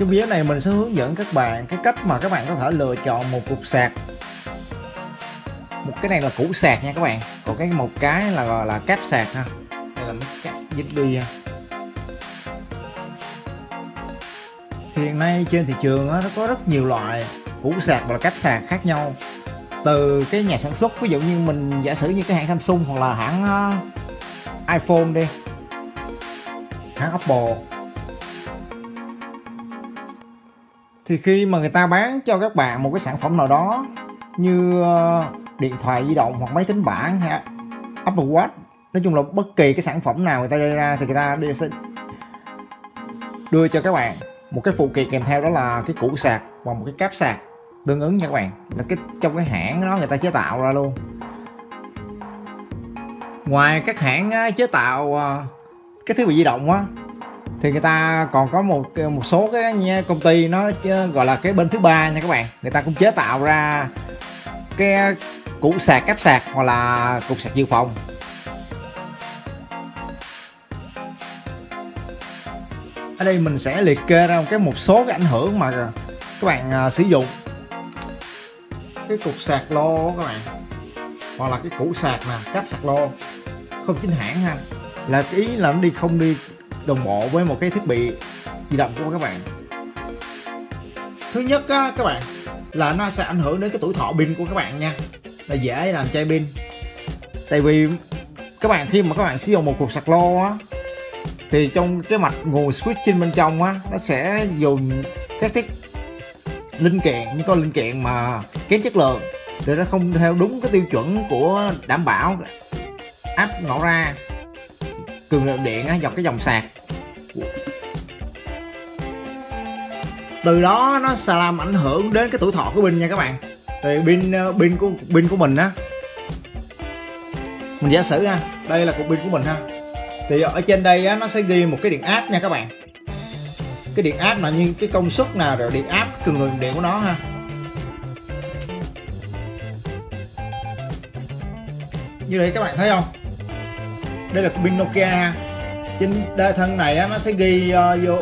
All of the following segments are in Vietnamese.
Trong video này mình sẽ hướng dẫn các bạn cái cách mà các bạn có thể lựa chọn một cục sạc. Một cái này là củ sạc nha các bạn. Còn cái một cái là gọi là cáp sạc ha. Đây là mấy cáp USB ha. Hiện nay trên thị trường nó có rất nhiều loại củ sạc và cáp sạc khác nhau. Từ cái nhà sản xuất ví dụ như mình giả sử như cái hãng Samsung hoặc là hãng uh, iPhone đi. Hãng Apple. Thì khi mà người ta bán cho các bạn một cái sản phẩm nào đó, như ờ, điện thoại di động hoặc máy tính bảng hay Apple Watch, nói chung là bất kỳ cái sản phẩm nào người ta đưa ra thì người ta đưa sẽ đưa cho các bạn. Một cái phụ kiện kèm theo đó là cái củ sạc và một cái cáp sạc tương ứng nha các bạn. Là cái, trong cái hãng đó người ta chế tạo ra luôn. Ngoài các hãng chế tạo ờ, cái thiết bị di động á thì người ta còn có một một số cái công ty nó gọi là cái bên thứ ba nha các bạn. Người ta cũng chế tạo ra cái củ sạc cáp sạc hoặc là cục sạc dự phòng. Ở đây mình sẽ liệt kê ra cái một số cái ảnh hưởng mà các bạn uh, sử dụng. Cái cục sạc lô các bạn. Hoặc là cái củ sạc nè cáp sạc lô. Không chính hãng ha. Là ý là nó đi không đi đồng bộ với một cái thiết bị di động của các bạn. Thứ nhất á, các bạn là nó sẽ ảnh hưởng đến cái tuổi thọ pin của các bạn nha. Là dễ làm chai pin. Tại vì các bạn khi mà các bạn sử dụng một cục sạc lô á thì trong cái mạch nguồn switching bên trong á nó sẽ dùng các thiết linh kiện những có linh kiện mà kém chất lượng thì nó không theo đúng cái tiêu chuẩn của đảm bảo áp nổ ra cường lượng điện á, dọc cái dòng sạc. Từ đó nó sẽ làm ảnh hưởng đến cái tuổi thọ của pin nha các bạn. Thì pin ờ, pin của pin của mình á. Mình giả sử ha đây là cục pin của mình ha. Thì ở trên đây á, nó sẽ ghi một cái điện áp nha các bạn. Cái điện áp là như cái công suất nào rồi điện áp cường lượng điện của nó ha. Như đây các bạn thấy không? Đây là pin Nokia. Trên đa thân này á, nó sẽ ghi uh, vô.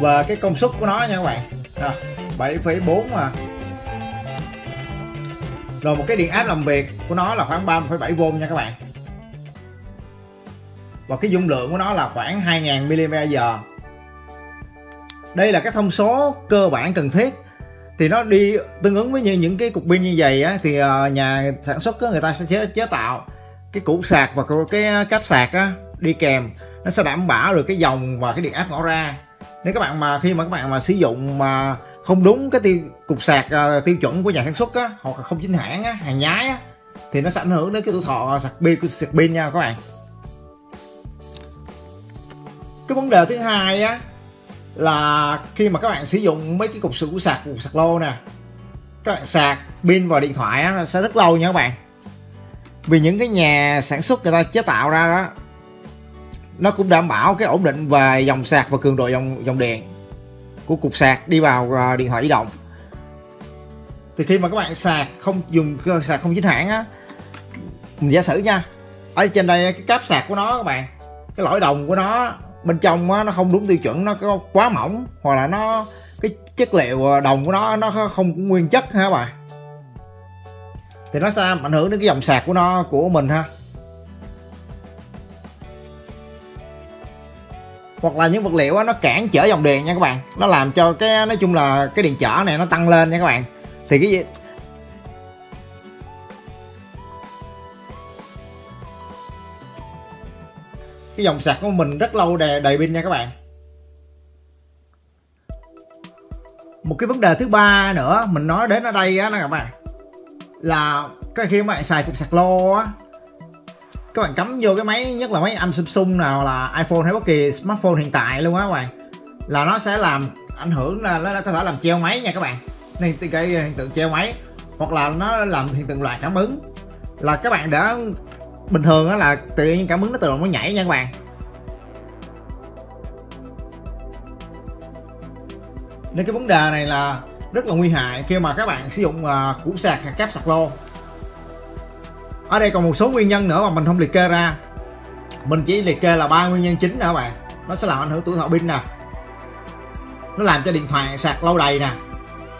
Và cái công suất của nó nha các bạn. À, 7,4 mà rồi một cái điện áp làm việc của nó là khoảng 3,7V nha các bạn. Và cái dung lượng của nó là khoảng 2000 mAh đây là cái thông số cơ bản cần thiết. Thì nó đi tương ứng với như những cái cục pin như vậy á thì ờ, nhà sản xuất á, người ta sẽ chế, chế tạo cái củ sạc và cái à, cáp sạc á đi kèm nó sẽ đảm bảo được cái dòng và cái điện áp ngõ ra. Nếu các bạn mà khi mà các bạn mà sử dụng mà không đúng cái tiêu cục sạc uh, tiêu chuẩn của nhà sản xuất á hoặc là không chính hãng á hàng nhái á thì nó sẽ ảnh hưởng đến cái tuổi thọ sạc pin của sạc pin nha các bạn. Cái vấn đề thứ hai á là khi mà các bạn sử dụng mấy cái cục sạc sạc cục sạc lô nè các bạn sạc pin vào điện thoại á sẽ rất lâu nha các bạn vì những cái nhà sản xuất người ta chế tạo ra đó nó cũng đảm bảo cái ổn định về dòng sạc và cường độ dòng dòng điện của cục sạc đi vào à, điện thoại di động. Thì khi mà các bạn sạc không dùng sạc không chính hãng á mình giả sử nha ở trên đây cái cáp sạc của nó các bạn cái lõi đồng của nó bên trong á, nó không đúng tiêu chuẩn nó có quá mỏng hoặc là nó cái chất liệu à, đồng của nó nó không nguyên chất ha các bạn thì nó sẽ ảnh hưởng đến cái dòng sạc của nó của mình ha. Hoặc là những vật liệu nó cản trở dòng điện nha các bạn. Nó làm cho cái nói chung là cái điện trở này nó tăng lên nha các bạn. Thì cái gì? Cái dòng sạc của mình rất lâu đầy, đầy pin nha các bạn. Một cái vấn đề thứ ba nữa mình nói đến ở đây á các bạn là cái khi các bạn xài cục sạc lô á, các bạn cắm vô cái máy, nhất là máy âm Samsung nào là iPhone hay bất kỳ smartphone hiện tại luôn á các bạn, là nó sẽ làm ảnh hưởng là nó có thể làm treo máy nha các bạn. Nên cái hiện tượng treo máy, hoặc là nó làm hiện tượng loạt cảm ứng. Là các bạn đã, bình thường á là tự nhiên cảm ứng nó tự động nó nhảy nha các bạn. Nên cái vấn đề này là rất là nguy hại khi mà các bạn sử dụng uh, củ sạc hay cáp sạc lô. Ở đây còn một số nguyên nhân nữa mà mình không liệt kê ra. Mình chỉ liệt kê là ba nguyên nhân chính nè các bạn. Nó sẽ làm ảnh hưởng tuổi thọ pin nè. Nó làm cho điện thoại sạc lâu đầy nè.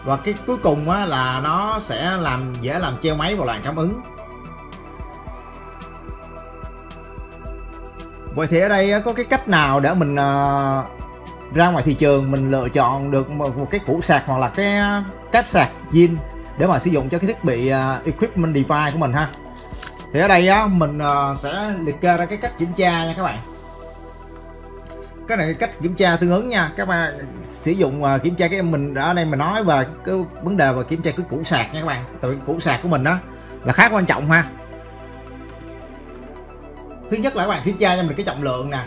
Và cái cuối cùng á, là nó sẽ làm dễ làm treo máy vào làn cảm ứng. Vậy thì ở đây có cái cách nào để mình uh, ra ngoài thị trường mình lựa chọn được một, một cái củ sạc hoặc là cái uh, cáp sạc zin để mà sử dụng cho cái thiết bị uh, equipment device của mình ha. Thì ở đây á mình uh, sẽ liệt kê ra cái cách kiểm tra nha các bạn. Cái này cách kiểm tra tương ứng nha. Các bạn sử dụng uh, kiểm tra cái mình ở đây mình nói về cái vấn đề và kiểm tra cái củ sạc nha các bạn. Tại củ sạc của mình đó là khá quan trọng ha. Thứ nhất là các bạn kiểm tra cho mình cái trọng lượng nè.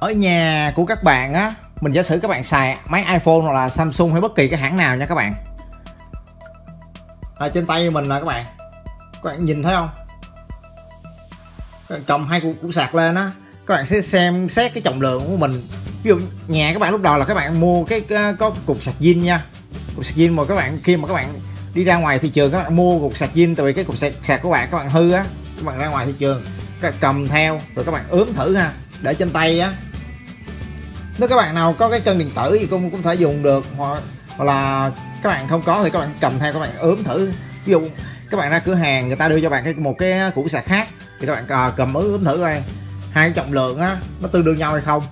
Ở nhà của các bạn á mình giả sử các bạn xài máy iPhone hoặc là Samsung hay bất kỳ cái hãng nào nha các bạn ở trên tay mình là các bạn các bạn nhìn thấy không các bạn cầm hai cục, cục sạc lên á các bạn sẽ xem xét cái trọng lượng của mình ví dụ nhà các bạn lúc đầu là các bạn mua cái có cục sạc zin nha cục sạc zin mà các bạn khi mà các bạn đi ra ngoài thị trường các bạn mua cục sạc zin tại vì cái cục sạc, sạc của bạn các bạn hư á các bạn ra ngoài thị trường các bạn cầm theo rồi các bạn ướm thử ha để trên tay á nếu các bạn nào có cái cân điện tử thì cũng cũng thể dùng được hoặc, hoặc là các bạn không có thì các bạn cầm theo các bạn ướm thử. Ví dụ các bạn ra cửa hàng người ta đưa cho bạn cái một cái củ sạc khác thì các bạn à, cầm ướm thử coi. Hai trọng lượng á nó tương đương nhau hay không.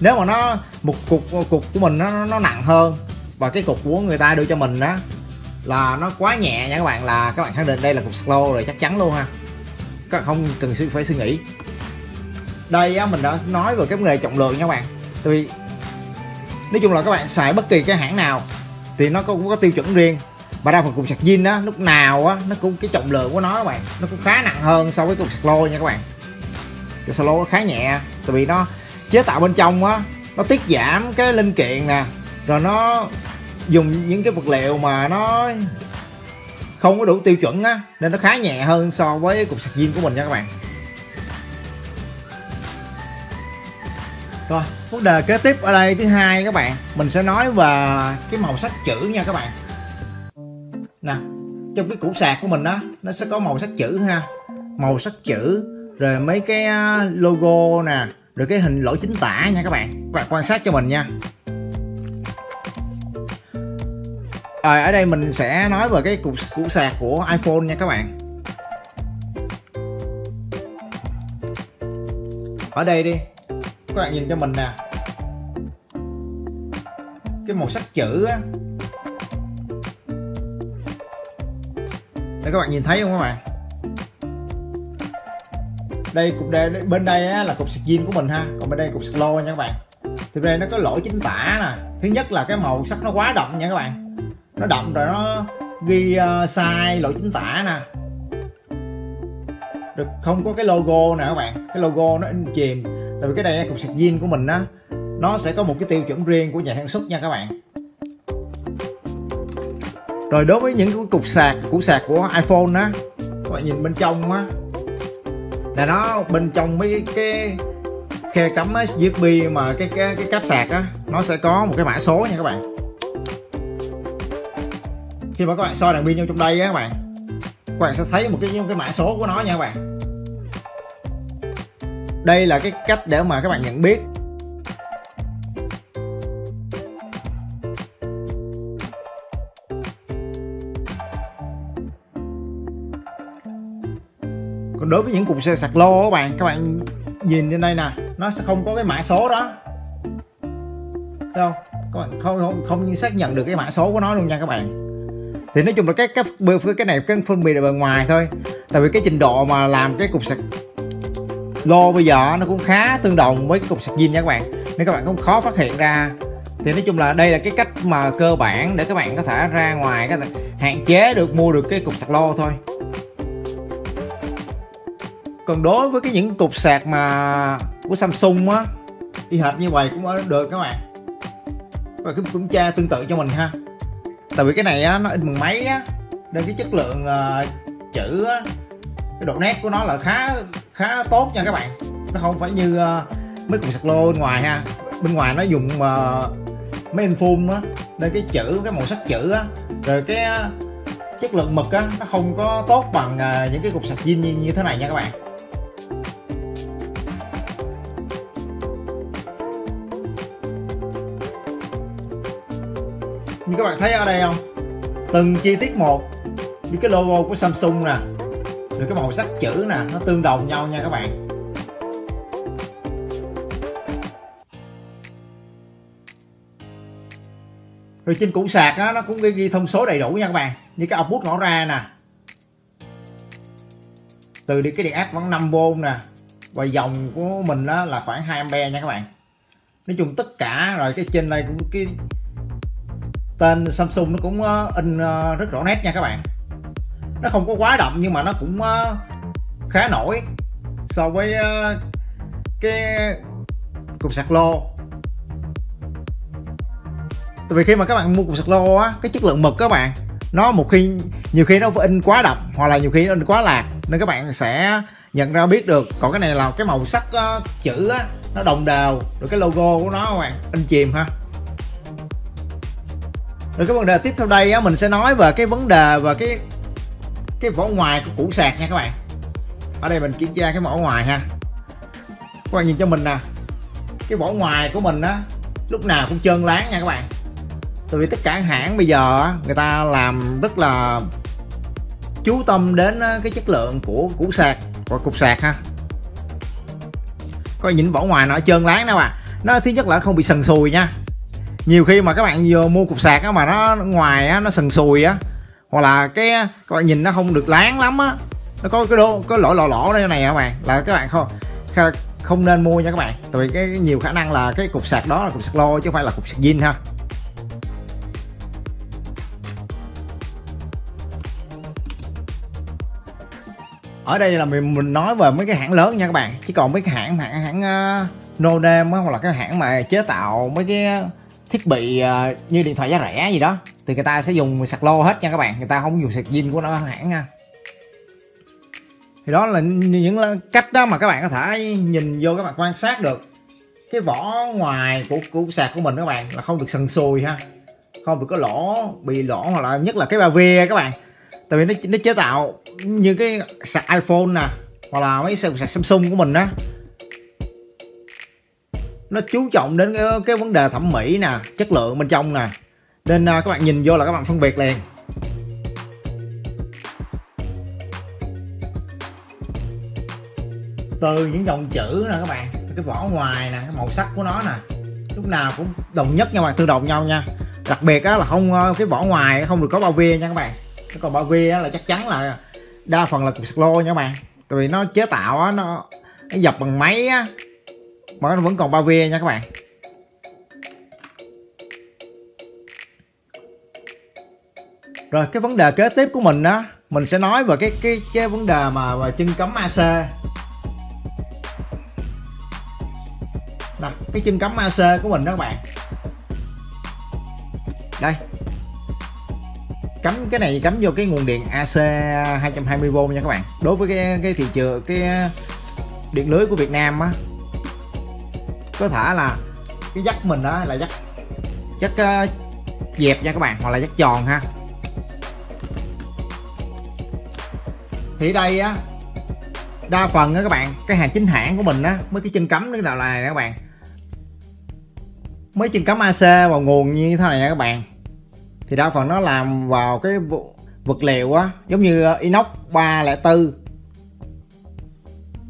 Nếu mà nó một cục cục của mình nó nó nặng hơn và cái cục của người ta đưa cho mình đó là nó quá nhẹ nha các bạn là các bạn khẳng định đây là cục sạc lô rồi chắc chắn luôn ha. Các bạn không cần phải suy nghĩ. Đây á, mình đã nói về cái vấn đề trọng lượng nha các bạn tại vì, nói chung là các bạn xài bất kỳ cái hãng nào thì nó cũng có tiêu chuẩn riêng. Và đa phần cục sạc zin á, lúc nào á, nó cũng, cái trọng lượng của nó các bạn, nó cũng khá nặng hơn so với cục sạc lô nha các bạn. Cái sạc lô nó khá nhẹ, tại vì nó chế tạo bên trong á, nó tiết giảm cái linh kiện nè, rồi nó dùng những cái vật liệu mà nó không có đủ tiêu chuẩn á, nên nó khá nhẹ hơn so với cục sạc zin của mình nha các bạn. Rồi vấn đề kế tiếp ở đây thứ hai các bạn. Mình sẽ nói về cái màu sắc chữ nha các bạn. Nè trong cái củ sạc của mình đó nó sẽ có màu sắc chữ ha. Màu sắc chữ rồi mấy cái à, logo nè rồi cái hình lỗi chính tả nha các bạn. Các bạn quan sát cho mình nha. À, ở đây mình sẽ nói về cái cục củ sạc của iPhone nha các bạn. Ở đây đi các bạn nhìn cho mình nè. Cái màu sắc chữ á. Để các bạn nhìn thấy không các bạn? Đây cục đây bên đây á, là cục sạc của mình ha. Còn bên đây cục sạc nha các bạn. Thì đây nó có lỗi chính tả nè. Thứ nhất là cái màu sắc nó quá đậm nha các bạn. Nó đậm rồi nó ghi uh, sai lỗi chính tả nè. Được không có cái logo nè các bạn. Cái logo nó in chìm tại vì cái này cục sạc zin của mình á, nó sẽ có một cái tiêu chuẩn riêng của nhà sản xuất nha các bạn. Rồi đối với những cái cục sạc, củ sạc của iPhone á, các bạn nhìn bên trong á, là nó bên trong mấy cái khe cắm USB mà cái cái cái cáp sạc á, nó sẽ có một cái mã số nha các bạn. Khi mà các bạn soi đèn pin trong đây á các bạn các bạn sẽ thấy một cái một cái mã số của nó nha các bạn đây là cái cách để mà các bạn nhận biết. Còn đối với những cục xe sạc lô các bạn các bạn nhìn trên đây nè, nó sẽ không có cái mã số đó. Thấy không? Các bạn không không không xác nhận được cái mã số của nó luôn nha các bạn. Thì nói chung là cái cái cái này, cái phân biệt là bề ngoài thôi. Tại vì cái trình độ mà làm cái cục sạc lô bây giờ nó cũng khá tương đồng với cái cục sạc zin nha các bạn. Nên các bạn cũng khó phát hiện ra. Thì nói chung là đây là cái cách mà cơ bản để các bạn có thể ra ngoài có thể hạn chế được mua được cái cục sạc lô thôi. Còn đối với cái những cục sạc mà của Samsung á y hệt như vậy cũng được các bạn. Và cái kiểm tra tương tự cho mình ha. Tại vì cái này á nó in bằng máy á nên cái chất lượng uh, chữ á cái độ nét của nó là khá khá tốt nha các bạn. Nó không phải như uh, mấy cục sạc lô bên ngoài ha. Bên ngoài nó dùng uh, mấy infum á. Nên cái chữ cái màu sắc chữ á. Rồi cái uh, chất lượng mực á nó không có tốt bằng uh, những cái cục sạc zin như, như thế này nha các bạn. Như các bạn thấy ở đây không? Từng chi tiết một. Như cái logo của Samsung nè rồi cái màu sắc chữ nè nó tương đồng nhau nha các bạn. Rồi trên củ sạc á, nó cũng ghi, ghi thông số đầy đủ nha các bạn. Như cái output nó ra nè. Từ đi cái điện áp vẫn 5V nè. Và dòng của mình đó là khoảng 2 ampe nha các bạn. Nói chung tất cả rồi cái trên đây cũng cái tên Samsung nó cũng ờ, in ờ, rất rõ nét nha các bạn nó không có quá đậm nhưng mà nó cũng ờ, khá nổi so với ờ, cái cục sạc lô. Tại vì khi mà các bạn mua cục sạc lô á cái chất lượng mực các bạn nó một khi nhiều khi nó in quá đậm hoặc là nhiều khi nó in quá lạc nên các bạn sẽ nhận ra biết được. Còn cái này là cái màu sắc uh, chữ á nó đồng đều rồi cái logo của nó các bạn in chìm ha. Rồi cái vấn đề tiếp theo đây á mình sẽ nói về cái vấn đề và cái cái vỏ ngoài của củ sạc nha các bạn. Ở đây mình kiểm tra cái vỏ ngoài ha. Các bạn nhìn cho mình nè. Cái vỏ ngoài của mình á, lúc nào cũng trơn láng nha các bạn. Tại vì tất cả hãng bây giờ người ta làm rất là chú tâm đến cái chất lượng của củ sạc và cục sạc ha. Coi nhìn vỏ ngoài nó trơn láng đâu à nó thứ nhất là không bị sần sùi nha. Nhiều khi mà các bạn vừa mua cục sạc á mà nó ngoài á, nó sần sùi á hoặc là cái các bạn nhìn nó không được láng lắm á. Nó có cái đô có lỗ lỗ lỗ đây này các bạn? Là các bạn không không nên mua nha các bạn. Tại vì cái nhiều khả năng là cái cục sạc đó là cục sạc lô chứ không phải là cục sạc zin ha. Ở đây là mình mình nói về mấy cái hãng lớn nha các bạn. Chứ còn mấy cái hãng hãng hãng uh, no name hoặc là cái hãng mà chế tạo mấy cái thiết bị uh, như điện thoại giá rẻ gì đó thì người ta sẽ dùng sạc lô hết nha các bạn. Người ta không dùng sạc zin của nó hãng nha. Thì đó là những cách đó mà các bạn có thể nhìn vô các bạn quan sát được. Cái vỏ ngoài của của sạc của mình các bạn là không được sần sùi ha. Không được có lỗ bị lỗ hoặc là nhất là cái ba ve các bạn. Tại vì nó nó chế tạo như cái sạc iPhone nè hoặc là mấy sạc, sạc Samsung của mình đó, nó chú trọng đến cái, cái vấn đề thẩm mỹ nè chất lượng bên trong nè nên à, các bạn nhìn vô là các bạn phân biệt liền. Từ những dòng chữ nè các bạn cái vỏ ngoài nè cái màu sắc của nó nè lúc nào cũng đồng nhất nha các bạn tương đồng nhau nha. Đặc biệt á là không ờ, cái vỏ ngoài không được có bao bia nha các bạn. Cái còn bao bia là chắc chắn là đa phần là cục sạc lô nha các bạn. Tại vì nó chế tạo á nó, nó dập bằng máy á mà nó vẫn còn bao bia nha các bạn. Rồi cái vấn đề kế tiếp của mình á mình sẽ nói về cái cái cái vấn đề mà, mà chân cắm AC. Nè cái chân cắm AC của mình đó các bạn. Đây. Cắm cái này cắm vô cái nguồn điện AC 220V nha các bạn. Đối với cái cái thị trường cái điện lưới của Việt Nam á có thể là cái dắt mình đó là dắt dắt uh, dẹp nha các bạn hoặc là dắt tròn ha. Thì đây á, đa phần á các bạn, cái hàng chính hãng của mình á, mấy cái chân cắm cái nào là này các bạn. Mấy chân cắm AC vào nguồn như thế này nha các bạn. Thì đa phần nó làm vào cái vật liệu á, giống như ờ, inox 304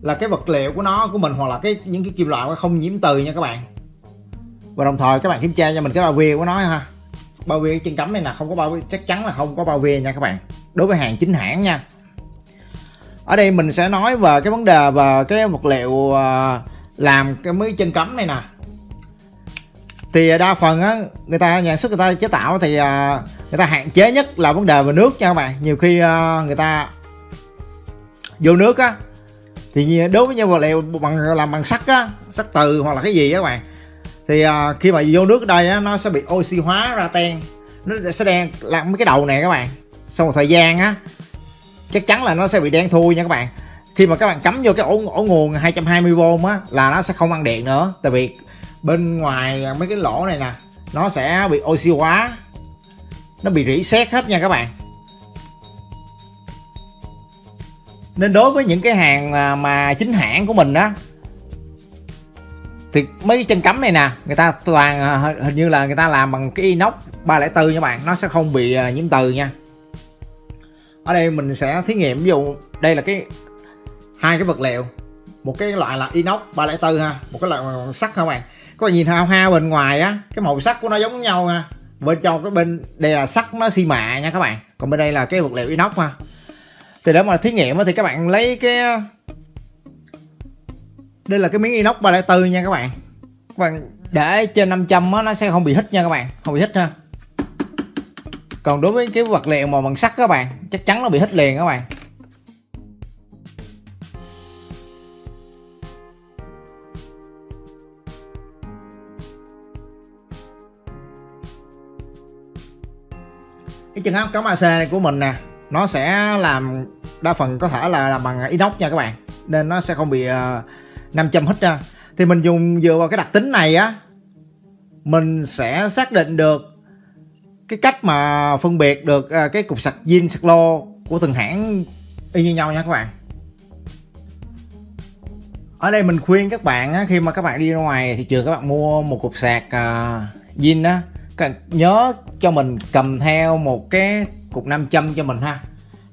là cái vật liệu của nó, của mình, hoặc là cái, những cái kim loại không nhiễm từ nha các bạn. Và đồng thời các bạn kiểm tra cho mình cái bao bìa của nó ha. Bao bìa chân cắm này là không có bao chắc chắn là không có bao bìa nha các bạn. Đối với hàng chính hãng nha ở đây mình sẽ nói về cái vấn đề về cái vật liệu à, làm cái mấy chân cấm này nè. Thì đa phần á người ta nhà xuất người ta chế tạo thì à, người ta hạn chế nhất là vấn đề về nước nha các bạn. Nhiều khi à, người ta vô nước á thì đối với những vật liệu bằng làm bằng sắt á sắt từ hoặc là cái gì á các bạn. Thì à, khi mà vô nước ở đây á nó sẽ bị oxy hóa ra ten. Nó sẽ đen làm mấy cái đầu này các bạn. Sau một thời gian á chắc chắn là nó sẽ bị đen thui nha các bạn. Khi mà các bạn cắm vô cái ổ, ổ nguồn 220V á là nó sẽ không ăn điện nữa. Tại vì bên ngoài mấy cái lỗ này nè nó sẽ bị oxy hóa. Nó bị rỉ sét hết nha các bạn. Nên đối với những cái hàng à, mà, chính hãng của mình đó thì mấy cái chân cắm này nè người ta toàn à, hình như là người ta làm bằng cái inox 304 nha bạn. Nó sẽ không bị à, nhiễm từ nha ở đây mình sẽ thí nghiệm ví dụ đây là cái hai cái vật liệu. Một cái loại là inox 304 ha một cái loại sắt ha bạn? Các bạn nhìn hao hao bên ngoài á cái màu sắc của nó giống nhau ha. Bên trong cái bên đây là sắt nó xi mạ nha các bạn. Còn bên đây là cái vật liệu inox ha. Thì để mà thí nghiệm thì các bạn lấy cái đây là cái miếng inox 304 nha các bạn. Các bạn để trên 500 á, nó sẽ không bị hít nha các bạn. Không bị hít ha còn đối với cái vật liệu mà bằng sắt các bạn chắc chắn nó bị hít liền các bạn. Cái chân áp cắm AC này của mình nè nó sẽ làm đa phần có thể là làm bằng inox nha các bạn. Nên nó sẽ không bị uh, 500 hít ra thì mình dùng dựa vào cái đặc tính này á mình sẽ xác định được cái cách mà phân biệt được à, cái cục sạc zin sạc lô của từng hãng y như nhau nha các bạn. Ở đây mình khuyên các bạn á, khi mà các bạn đi ra ngoài thị trường các bạn mua một cục sạc uh, zin á. Các bạn nhớ cho mình cầm theo một cái cục 500 cho mình ha.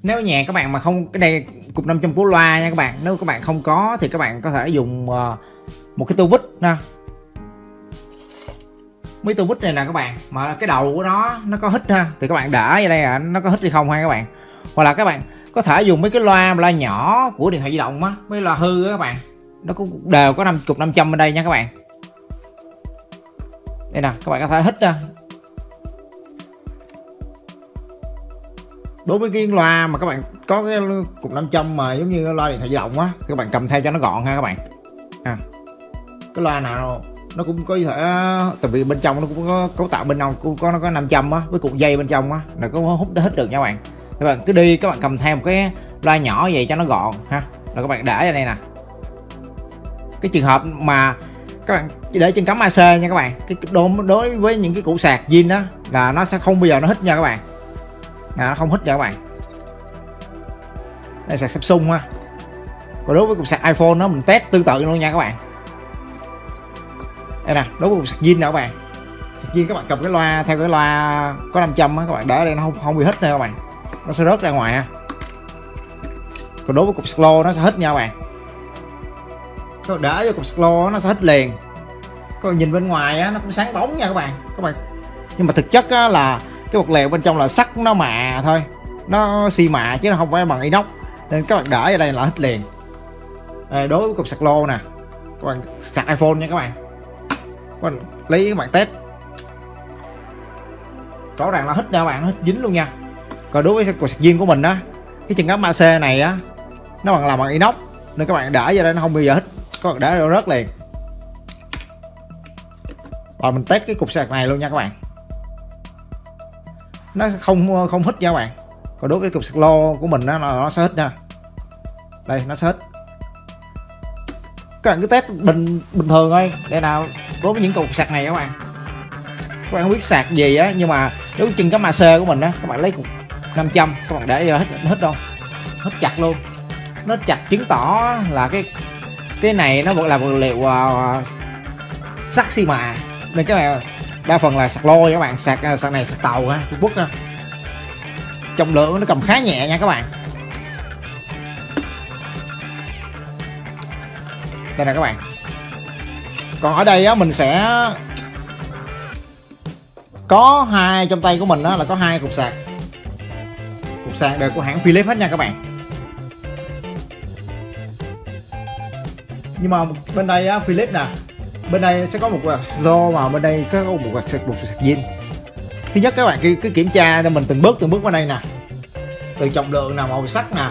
Nếu nhà các bạn mà không cái đây cục 500 của loa nha các bạn nếu các bạn không có thì các bạn có thể dùng uh, một cái tô vít ha mấy tua vít này nè các bạn. Mà cái đầu của nó nó có hít ha. Thì các bạn đỡ ở đây à nó có hít hay không ha các bạn? Hoặc là các bạn có thể dùng mấy cái loa loa nhỏ của điện thoại di động á mấy loa hư á các bạn. Nó cũng đều có năm cục 500 bên đây nha các bạn. Đây nè các bạn có thể hít ra đối với cái loa mà các bạn có cái cục 500 mà giống như loa điện thoại di động á các bạn cầm theo cho nó gọn ha các bạn. À, cái loa nào? Nó cũng có thể tại vì bên trong nó cũng có cấu tạo bên trong cũng có nó có 500 á với cục dây bên trong á là có hút hết được nha các bạn. Các bạn cứ đi các bạn cầm theo một cái loa nhỏ vậy cho nó gọn ha. Là các bạn để ở đây nè. Cái trường hợp mà các bạn để chân cắm AC nha các bạn cái đối, đối với những cái củ sạc zin đó là nó sẽ không bao giờ nó hít nha các bạn. Là nó không hít nha các bạn. Đây sạc Samsung ha. Còn đối với cục sạc iPhone nó mình test tương tự luôn nha các bạn đây nè đối với cục sạc zin nè các bạn. Sạc zin các bạn cầm cái loa theo cái loa có 500 á các bạn để đây nó không không bị hít nè các bạn. Nó sẽ rớt ra ngoài ha. Còn đối với cục sạc lô nó sẽ hít nha các bạn. Các bạn đỡ vô cục sạc lô nó sẽ hít liền. Các bạn nhìn bên ngoài á nó cũng sáng bóng nha các bạn. Các bạn nhưng mà thực chất á, là cái bột lèo bên trong là sắt nó mạ thôi. Nó xi mạ chứ nó không phải bằng inox. Nên các bạn đỡ ở đây là hít liền. Đối với cục sạc lô nè. Các bạn sạc iphone nha các bạn các lấy các bạn test. Rõ ràng là hít nha các bạn nó hít dính luôn nha. Còn đối với cục sạc zin của mình á, cái chân cắm AC này á, nó bằng làm bằng inox, nên các bạn đỡ ra đây nó không bao giờ hít các bạn đỡ rớt liền. Và mình test cái cục sạc này luôn nha các bạn. Nó không không hít nha các bạn. Còn đối với cục sạc lô của mình nó nó sẽ hít nha. Đây, nó sẽ hít các bạn cứ test bình bình thường thôi. Để nào đối với những cục sạc này các bạn. Các bạn không biết sạc gì á nhưng mà nếu chân cắm AC của mình á các bạn lấy cục 500 các bạn để hết hết đâu. Hết chặt luôn. Nó chặt chứng tỏ là cái cái này nó vẫn là vật liệu uh, sắt xi mà. Nên các bạn đa phần là sạc lôi các bạn sạc ờ, sạc này sạc tàu ha Trung Quốc ha. Trọng lượng nó cầm khá nhẹ nha các bạn. Đây nè các bạn. Còn ở đây á mình sẽ có hai trong tay của mình đó là có hai cục sạc. Cục sạc đều của hãng Philips hết nha các bạn. Nhưng mà bên đây á Philips nè bên đây sẽ có một quạt slow mà bên đây có một quạt sạc một sạc zin. Thứ nhất các bạn cứ, cứ kiểm tra cho mình từng bước từng bước qua đây nè. Từ trọng lượng nào màu sắc nè.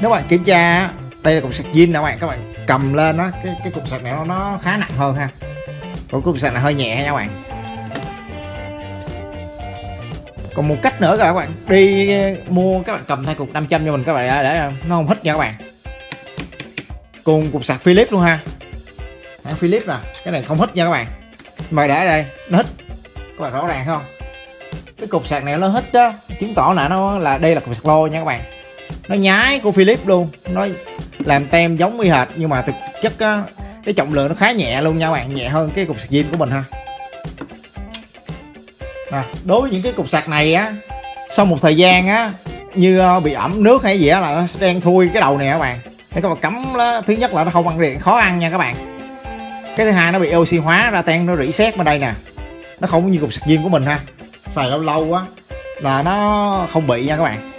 Nếu bạn kiểm tra đây là cục sạc zin nè các bạn các bạn cầm lên đó cái cái cục sạc này nó, nó khá nặng hơn ha. Còn cục sạc này hơi nhẹ nha các bạn. Còn một cách nữa các bạn đi ờ, mua các bạn cầm thay cục 500 cho mình các bạn để nó không hít nha các bạn. Cùng cục sạc Philips luôn ha. Hãng Philips nè à, cái này không hít nha các bạn. Mà để đây nó hít. Các bạn rõ ràng không? Cái cục sạc này nó hít đó chứng tỏ là nó là đây là cục sạc lô nha các bạn. Nó nhái của Philips luôn nó làm tem giống y hệt nhưng mà thực chất á, cái trọng lượng nó khá nhẹ luôn nha các bạn nhẹ hơn cái cục sạc zin của mình ha. À, đối với những cái cục sạc này á sau một thời gian á như ờ, bị ẩm nước hay gì á là nó sẽ đen thui cái đầu này các bạn. Để các bạn cắm đó, thứ nhất là nó không ăn điện khó ăn nha các bạn. Cái thứ hai nó bị oxy hóa ra tan nó rỉ sét bên đây nè. Nó không như cục sạc zin của mình ha. Xài lâu lâu á là nó không bị nha các bạn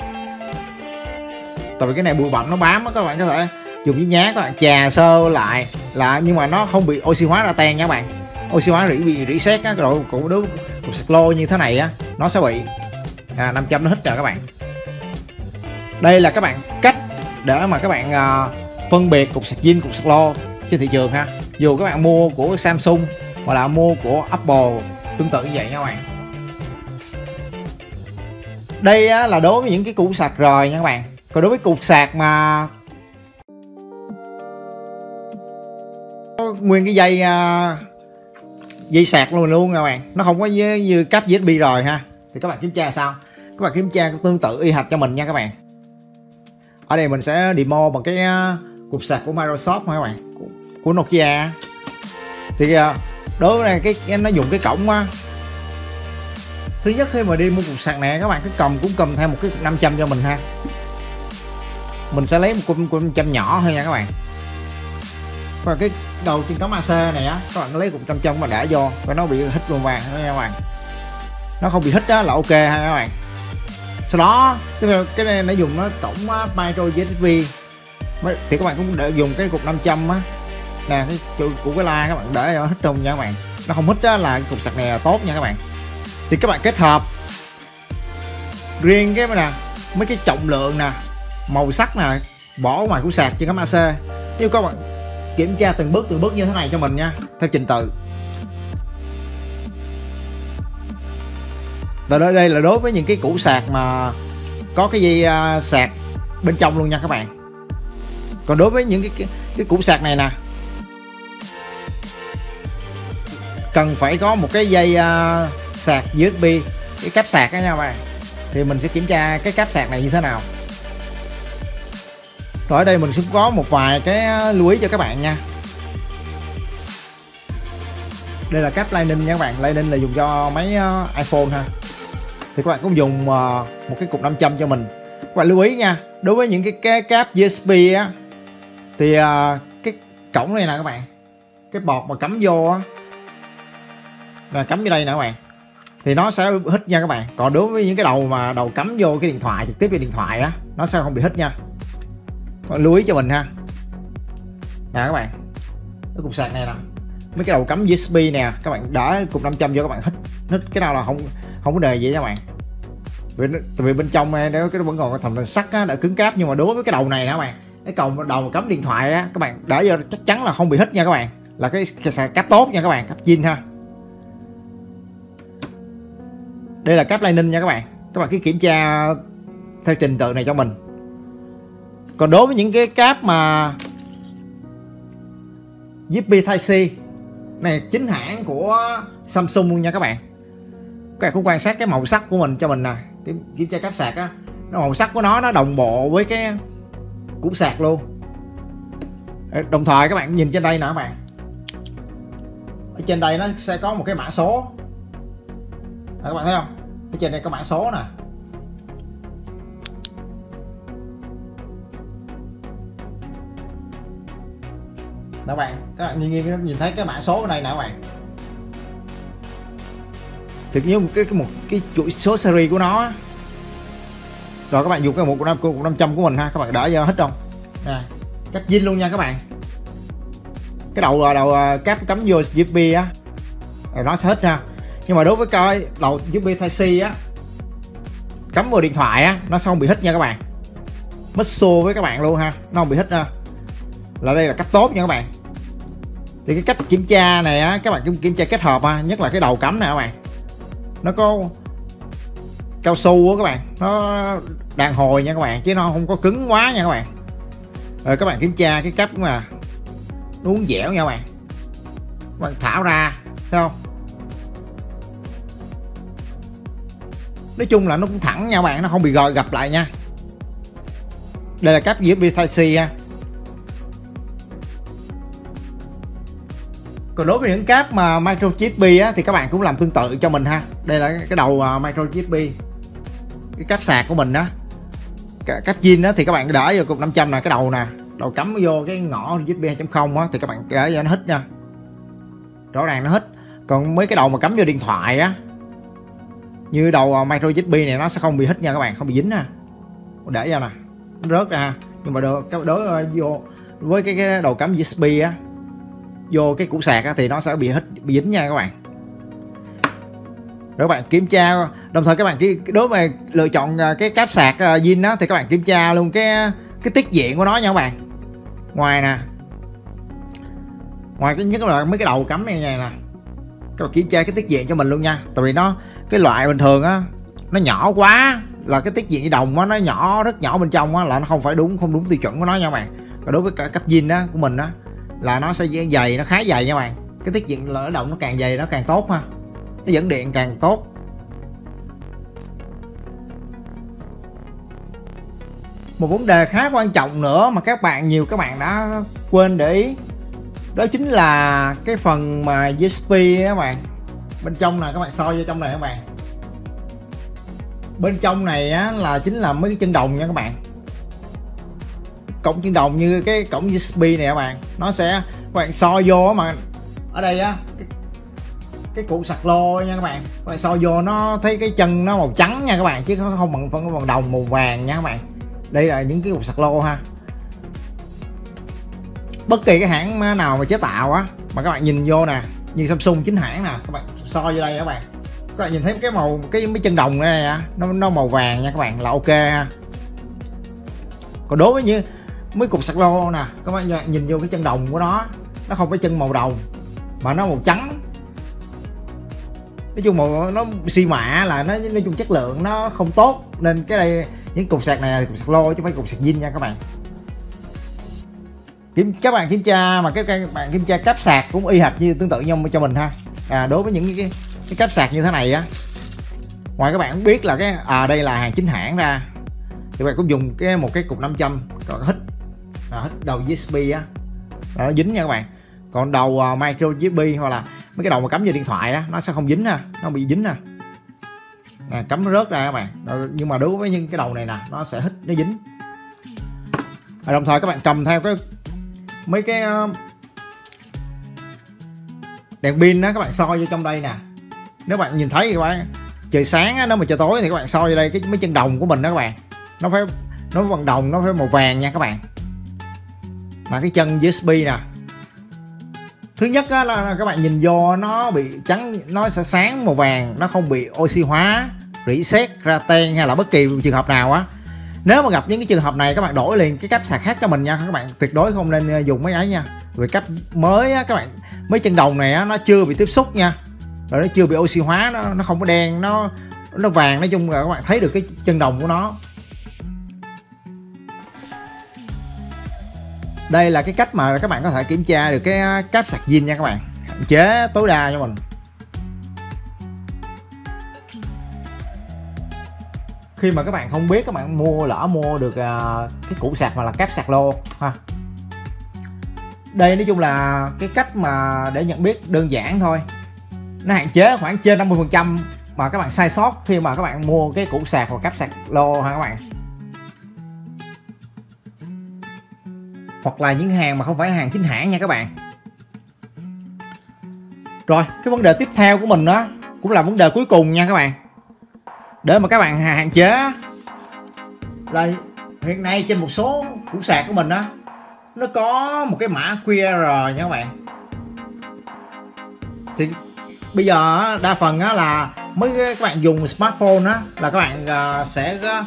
tại vì cái này bụi bặm nó bám á các bạn có thể dùng với nhá các bạn chà sơ lại là nhưng mà nó không bị oxy hóa ra tan nha các bạn. Oxy hóa rỉ bị rỉ sét á cái độ của đứa cục sạc lô như thế này á nó sẽ bị à, 500 nó hít rồi các bạn. Đây là các bạn cách để mà các bạn à, phân biệt cục sạc zin cục sạc lô trên thị trường ha. Dù các bạn mua của Samsung hoặc là mua của Apple tương tự như vậy nha các bạn. Đây á, là đối với những cái cục sạc rời nha các bạn còn đối với cục sạc mà nguyên cái dây à, dây sạc luôn luôn các bạn. Nó không có như, như cáp USB rồi ha. Thì các bạn kiểm tra sao? Các bạn kiểm tra tương tự y hệt cho mình nha các bạn. Ở đây mình sẽ demo bằng cái à, cục sạc của Microsoft nha các bạn của, Nokia. Thì à, đối với này cái, cái nó dùng cái cổng thứ nhất khi mà đi mua cục sạc này các bạn cứ cầm cũng cầm theo một cái 500 cho mình ha mình sẽ lấy một cục, cục 500 nhỏ thôi nha các bạn. Và cái đầu trên cắm AC này á các bạn lấy cục 500 mà đã vô và nó bị hít luôn vàng nha các bạn. Nó không bị hít đó là ok ha các bạn. Sau đó cái cái này nó dùng nó tổng micro USB thì các bạn cũng để dùng cái cục 500 á. Nè cái chỗ của cái la các bạn để cho hít trong nha các bạn. Nó không hít á là cục sạc này là tốt nha các bạn. Thì các bạn kết hợp riêng cái nè mấy cái trọng lượng nè màu sắc nè bỏ ngoài củ sạc trên cắm AC nếu các bạn kiểm tra từng bước từng bước như thế này cho mình nha theo trình tự. Và đây, đây là đối với những cái củ sạc mà có cái dây uh, sạc bên trong luôn nha các bạn. Còn đối với những cái cái, cái củ sạc này nè cần phải có một cái dây uh, sạc USB cái cáp sạc đó nha các bạn. Thì mình sẽ kiểm tra cái cáp sạc này như thế nào rồi ở đây mình sẽ có một vài cái à, lưu ý cho các bạn nha. Đây là cáp Lightning nha các bạn. Lightning là dùng cho máy à, iPhone ha. Thì các bạn cũng dùng à, một cái cục 500 cho mình. Các bạn lưu ý nha đối với những cái, cái cáp USB á thì cái cổng này nè các bạn cái bọt mà cắm vô á là cắm vô đây nè các bạn thì nó sẽ hít nha các bạn. Còn đối với những cái đầu mà đầu cắm vô cái điện thoại trực tiếp vào điện thoại á nó sẽ không bị hít nha lưu ý cho mình ha. Nè các bạn cái cục sạc này nè. Mấy cái đầu cắm USB nè các bạn đã cục 500 vô các bạn hít hít cái nào là không không có đề gì các bạn. Vì, vì bên trong nếu cái vẫn còn cái thầm sắt á, đã cứng cáp nhưng mà đối với cái đầu này nè các bạn cái cầu đầu cắm điện thoại á các bạn đã vô chắc chắn là không bị hít nha các bạn. Là cái, cái sạc cáp tốt nha các bạn cáp zin ha. Đây là cáp lightning nha các bạn. Các bạn cứ kiểm tra theo trình tự này cho mình còn đối với những cái cáp mà Zippy Type-C này chính hãng của Samsung luôn nha các bạn. Các bạn cũng quan sát cái màu sắc của mình cho mình nè. Kiểm, kiểm tra cáp sạc á nó màu sắc của nó nó đồng bộ với cái củ sạc luôn. Ờ, đồng thời các bạn nhìn trên đây nè các bạn. Ở trên đây nó sẽ có một cái mã số. Các bạn thấy không? Ở trên đây có mã số nè. Các bạn các bạn nhìn, nhìn thấy cái mã số ở đây nè các bạn. Thực như một cái, cái một cái chuỗi số series của nó rồi các bạn dùng cái một năm của năm trăm của mình ha các bạn đỡ cho hết không? Nè cắt zin luôn nha các bạn. Cái đầu à, đầu à, cáp cắm vô USB á. Nó sẽ hết nha. Nhưng mà đối với coi đầu USB Type C á cắm vào điện thoại á nó không bị hít nha các bạn. Mất xô với các bạn luôn ha nó không bị hít nha. Là đây là cách tốt nha các bạn thì cái cách kiểm tra này á, các bạn cũng kiểm tra kết hợp ha, nhất là cái đầu cắm nè các bạn. Nó có cao su á các bạn, nó đàn hồi nha các bạn, chứ nó không có cứng quá nha các bạn. Rồi các bạn kiểm tra cái cấp mà nó uống dẻo nha các bạn. Các bạn thảo ra, thấy không? Nói chung là nó cũng thẳng nha các bạn, nó không bị gò gặp lại nha. Đây là cáp USB Type C ha. Còn đối với những cáp mà micro USB á, thì các bạn cũng làm tương tự cho mình ha. Đây là cái đầu uh, micro USB cái cáp sạc của mình đó cáp pin đó thì các bạn để vào cục 500 nè cái đầu nè. Đầu cắm vô cái ngõ USB 2.0 á thì các bạn để cho nó hít nha. Rõ ràng nó hít. Còn mấy cái đầu mà cắm vô điện thoại á như đầu à, micro USB này nó sẽ không bị hít nha các bạn không bị dính ha. Để ra nè. Nó rớt ra nhưng mà được đối à, vô với cái, cái đầu cắm USB á vô cái củ sạc á, thì nó sẽ bị hít bị dính nha các bạn. Rồi các bạn kiểm tra đồng thời các bạn đối với lựa chọn à, cái cáp sạc à, zin đó thì các bạn kiểm tra luôn cái cái tiết diện của nó nha các bạn. Ngoài nè. Ngoài cái nhất là mấy cái đầu cắm này nè. Các bạn kiểm tra cái tiết diện cho mình luôn nha. Tại vì nó cái loại bình thường á nó nhỏ quá là cái tiết diện đồng á nó nhỏ rất nhỏ bên trong á là nó không phải đúng không đúng tiêu chuẩn của nó nha các bạn. Còn đối với cả cấp zin đó của mình á là nó sẽ dày, nó khá dày nha các bạn. Cái tiết diện lỡ động nó càng dày nó càng tốt ha. Nó dẫn điện càng tốt. Một vấn đề khá quan trọng nữa mà các bạn, nhiều các bạn đã quên để ý, đó chính là cái phần mà USB các bạn. Bên trong này các bạn soi vô trong này các bạn. Bên trong này á là chính là mấy cái chân đồng nha các bạn cổng chân đồng như cái cổng USB này các bạn. Nó sẽ các bạn so vô mà ở đây á cái, cái cụ sạc lô nha các bạn. Các bạn so vô nó thấy cái chân nó màu trắng nha các bạn chứ không bằng phân bằng đồng màu vàng nha các bạn. Đây là những cái cục sạc lô ha. Bất kỳ cái hãng nào mà chế tạo á mà các bạn nhìn vô nè như Samsung chính hãng nè các bạn so vô đây các bạn. Các bạn nhìn thấy cái màu cái mấy chân đồng này nè nó nó màu vàng nha các bạn là ok ha. Còn đối với như mấy cục sạc lô nè các bạn nhìn vô cái chân đồng của nó nó không phải chân màu đồng mà nó màu trắng. Nói chung màu nó xi mạ là nó nói chung chất lượng nó không tốt nên cái đây những cục sạc này là cục sạc lô chứ không phải cục sạc zin nha các bạn. Kiểm các bạn kiểm tra mà các bạn kiểm tra cáp sạc cũng y hệt như tương tự nhau cho mình ha. À, đối với những cái, cái cáp sạc như thế này á ngoài các bạn biết là cái à đây là hàng chính hãng ra thì bạn cũng dùng cái một cái cục 500 trăm hít à, hít đầu USB á. Nó dính nha các bạn. Còn đầu uh, micro USB hoặc là mấy cái đầu mà cắm vào điện thoại á nó sẽ không dính ha nó bị dính nè à, cắm nó rớt ra các bạn. Nhưng mà đối với những cái đầu này nè nó sẽ hít nó dính. Và đồng thời các bạn cầm theo cái mấy cái uh, đèn pin đó các bạn soi vô trong đây nè. Nếu bạn nhìn thấy thì các bạn trời sáng á, nếu mà trời tối thì các bạn soi vô đây cái mấy chân đồng của mình đó các bạn. Nó phải nó bằng đồng nó phải màu vàng nha các bạn mà cái chân USB nè. Thứ nhất á, là các bạn nhìn vô nó bị trắng nó sẽ sáng màu vàng nó không bị oxy hóa rỉ sét ra ten hay là bất kỳ trường hợp nào á. Nếu mà gặp những cái trường hợp này các bạn đổi liền cái cách sạc khác cho mình nha các bạn tuyệt đối không nên ờ, dùng mấy ấy nha. Vì cách mới á, các bạn mấy chân đồng này á, nó chưa bị tiếp xúc nha. Rồi nó chưa bị oxy hóa nó nó không có đen nó nó vàng nói chung là các bạn thấy được cái chân đồng của nó. Đây là cái cách mà các bạn có thể kiểm tra được cái uh, cáp sạc zin nha các bạn. Hạn chế tối đa cho mình. Khi mà các bạn không biết, các bạn mua, lỡ mua được uh, cái củ sạc mà là cáp sạc lô, ha. Đây nói chung là cái cách mà để nhận biết đơn giản thôi. Nó hạn chế khoảng trên 50 phần trăm mà các bạn sai sót khi mà các bạn mua cái củ sạc hoặc cáp sạc lô ha các bạn. Hoặc là những hàng mà không phải hàng chính hãng nha các bạn. Rồi, cái vấn đề tiếp theo của mình đó cũng là vấn đề cuối cùng nha các bạn. Để mà các bạn hạn chế là hiện nay trên một số củ sạc của mình đó nó có một cái mã QR nha các bạn. Thì bây giờ đa phần là mấy các bạn dùng smartphone á, là các bạn à, sẽ à,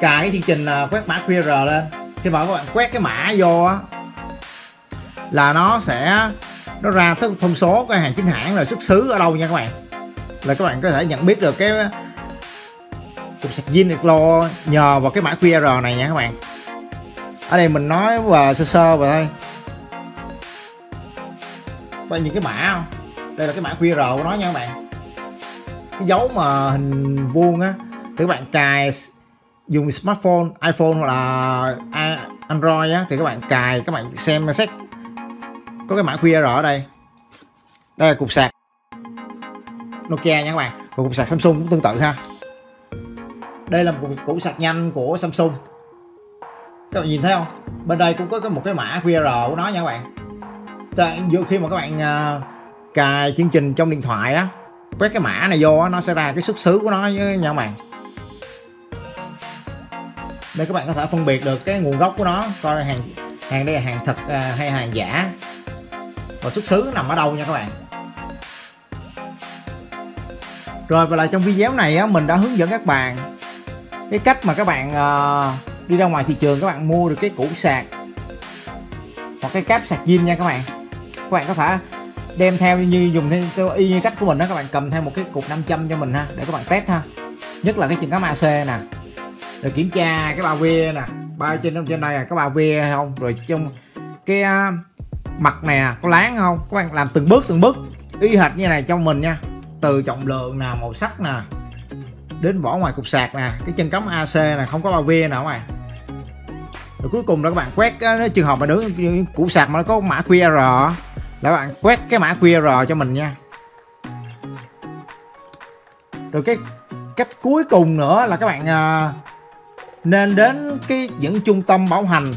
cài cái chương trình à, quét mã QR lên khi mà các bạn quét cái mã vô á, là nó sẽ, nó ra thức thông số cái hàng chính hãng là xuất xứ ở đâu nha các bạn. Là các bạn có thể nhận biết được cái cục sạc zin được lo nhờ vào cái mã QR này nha các bạn. Ở đây mình nói và sơ sơ vậy thôi. Coi những cái mã không? Đây là cái mã QR của nó nha các bạn. Cái dấu mà hình vuông á, thì các bạn cài dùng smartphone iPhone hoặc là Android á thì các bạn cài các bạn xem xét có cái mã QR ở đây. Đây là cục sạc Nokia nha các bạn. Còn cục sạc Samsung cũng tương tự ha. Đây là một cục sạc nhanh của Samsung. Các bạn nhìn thấy không? Bên đây cũng có một cái mã QR của nó nha các bạn. Tại, khi mà các bạn uh, cài chương trình trong điện thoại á quét cái mã này vô nó sẽ ra cái xuất xứ của nó nha các bạn để các bạn có thể phân biệt được cái nguồn gốc của nó coi hàng hàng đây là hàng thật à, hay hàng giả. Và xuất xứ nằm ở đâu nha các bạn. Rồi và lại trong video này á, mình đã hướng dẫn các bạn cái cách mà các bạn à, đi ra ngoài thị trường các bạn mua được cái củ sạc hoặc cái cáp sạc zin nha các bạn. Các bạn có thể đem theo như dùng theo y như cách của mình đó các bạn cầm theo một cái cục 500 cho mình ha để các bạn test ha. Nhất là cái chân cắm AC nè rồi kiểm tra cái bao bia nè. Bao trên trên đây là có bao bia hay không? Rồi trong cái uh, mặt này có láng không? Các bạn làm từng bước từng bước. Y hệt như này trong mình nha. Từ trọng lượng nè màu sắc nè đến bỏ ngoài cục sạc nè cái chân cắm AC nè không có bao bia nào mày rồi cuối cùng là các bạn quét à, cái trường hợp mà đứng củ sạc mà nó có mã QR là các bạn quét cái mã QR cho mình nha. Rồi cái cách cuối cùng nữa là các bạn uh, nên đến cái những trung tâm bảo hành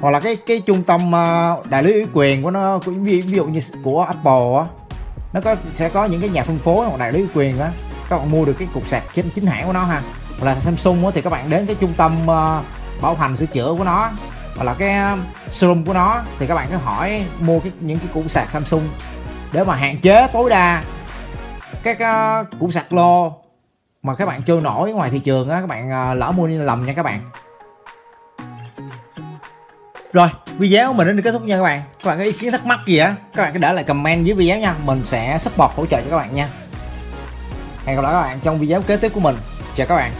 hoặc là cái cái trung tâm ờ, đại lý ủy quyền của nó của, ví, ví dụ như của Apple á nó có sẽ có những cái nhà phân phối hoặc đại lý ủy quyền á các bạn mua được cái cục sạc chính chính hãng của nó ha. Hoặc là Samsung á, thì các bạn đến cái trung tâm ờ, bảo hành sửa chữa của nó. Hoặc là cái ờ, showroom của nó thì các bạn cứ hỏi mua cái những cái cục sạc Samsung. Để mà hạn chế tối đa các uh, củ sạc lô mà các bạn chưa nổi ngoài thị trường á, các bạn à, lỡ mua lầm nha các bạn. Rồi, video của mình đến đây kết thúc nha các bạn. Các bạn có ý kiến thắc mắc gì á, các bạn cứ để lại comment dưới video nha. Mình sẽ support hỗ trợ cho các bạn nha. Hẹn gặp lại các bạn trong video kế tiếp của mình. Chào các bạn.